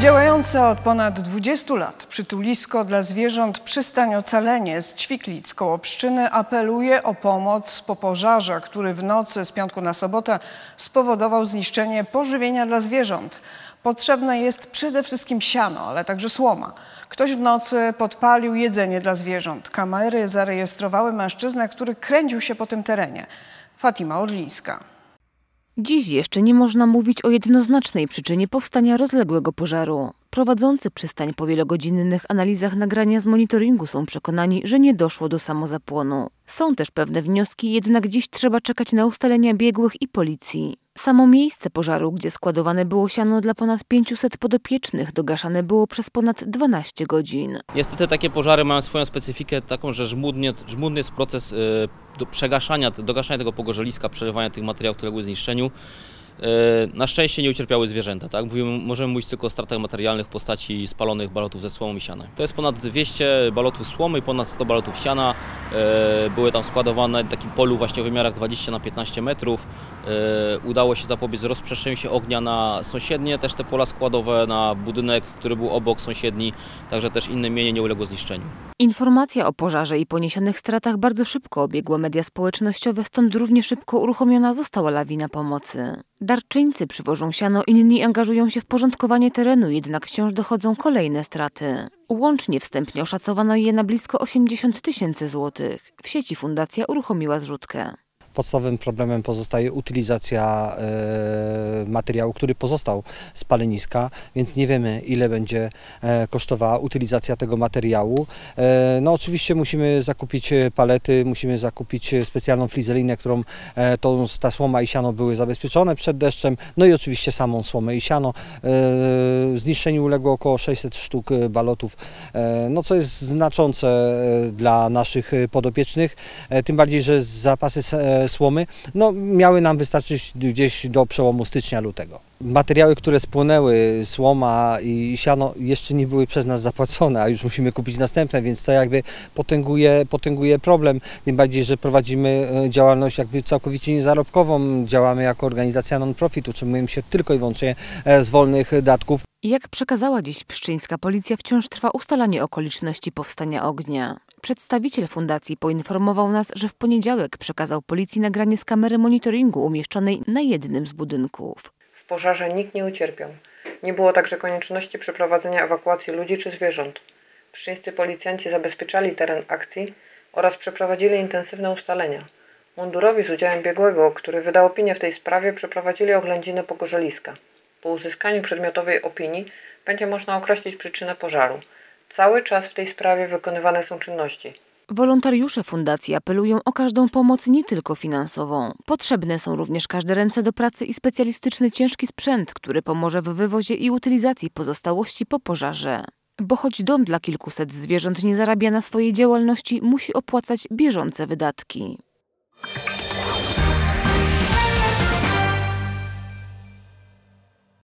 Działające od ponad 20 lat przytulisko dla zwierząt Przystań Ocalenie z Ćwiklic koło Pszczyny apeluje o pomoc po pożarze, który w nocy z piątku na sobotę spowodował zniszczenie pożywienia dla zwierząt. Potrzebne jest przede wszystkim siano, ale także słoma. Ktoś w nocy podpalił jedzenie dla zwierząt. Kamery zarejestrowały mężczyznę, który kręcił się po tym terenie. Fatima Orlińska. Dziś jeszcze nie można mówić o jednoznacznej przyczynie powstania rozległego pożaru. Prowadzący przystań po wielogodzinnych analizach nagrania z monitoringu są przekonani, że nie doszło do samozapłonu. Są też pewne wnioski, jednak dziś trzeba czekać na ustalenia biegłych i policji. Samo miejsce pożaru, gdzie składowane było siano dla ponad 500 podopiecznych, dogaszane było przez ponad 12 godzin. Niestety takie pożary mają swoją specyfikę taką, że żmudnie, żmudny jest proces y, do przegaszania, tego pogorzeliska, przelewania tych materiałów, które były zniszczeniu. E, na szczęście nie ucierpiały zwierzęta, tak? Mówimy, możemy mówić tylko o stratach materialnych w postaci spalonych balotów ze słomą i sianem. To jest ponad 200 balotów słomy i ponad 100 balotów siana. E, były tam składowane w takim polu właśnie o wymiarach 20 na 15 metrów. E, udało się zapobiec rozprzestrzenieniu się ognia na sąsiednie, też te pola składowe, na budynek, który był obok sąsiedni, także też inne mienie nie uległo zniszczeniu. Informacja o pożarze i poniesionych stratach bardzo szybko obiegła media społecznościowe, stąd równie szybko uruchomiona została lawina pomocy. Darczyńcy przywożą siano, inni angażują się w porządkowanie terenu, jednak wciąż dochodzą kolejne straty. Łącznie wstępnie oszacowano je na blisko 80 tysięcy złotych. W sieci fundacja uruchomiła zrzutkę. Podstawowym problemem pozostaje utylizacja e, materiału, który pozostał z paleniska, więc nie wiemy ile będzie e, kosztowała utylizacja tego materiału. E, no oczywiście musimy zakupić palety, musimy zakupić specjalną flizelinę, którą tą, ta słoma i siano były zabezpieczone przed deszczem, no i oczywiście samą słomę i siano. Zniszczeniu uległo około 600 sztuk balotów, no co jest znaczące dla naszych podopiecznych, tym bardziej, że zapasy słomy, no, miały nam wystarczyć gdzieś do przełomu stycznia-lutego. Materiały, które spłonęły, słoma i siano jeszcze nie były przez nas zapłacone, a już musimy kupić następne, więc to jakby potęguje, potęguje problem, tym bardziej, że prowadzimy e, działalność jakby całkowicie niezarobkową, działamy jako organizacja non-profit, utrzymujemy się tylko i wyłącznie e, z wolnych datków. Jak przekazała dziś pszczyńska policja, wciąż trwa ustalanie okoliczności powstania ognia. Przedstawiciel fundacji poinformował nas, że w poniedziałek przekazał policji nagranie z kamery monitoringu umieszczonej na jednym z budynków. W pożarze nikt nie ucierpiał. Nie było także konieczności przeprowadzenia ewakuacji ludzi czy zwierząt. Pszczyńscy policjanci zabezpieczali teren akcji oraz przeprowadzili intensywne ustalenia. Mundurowi z udziałem biegłego, który wydał opinię w tej sprawie, przeprowadzili oględziny pogorzeliska. Po uzyskaniu przedmiotowej opinii będzie można określić przyczynę pożaru. Cały czas w tej sprawie wykonywane są czynności. Wolontariusze fundacji apelują o każdą pomoc, nie tylko finansową. Potrzebne są również każde ręce do pracy i specjalistyczny ciężki sprzęt, który pomoże w wywozie i utylizacji pozostałości po pożarze. Bo choć dom dla kilkuset zwierząt nie zarabia na swojej działalności, musi opłacać bieżące wydatki.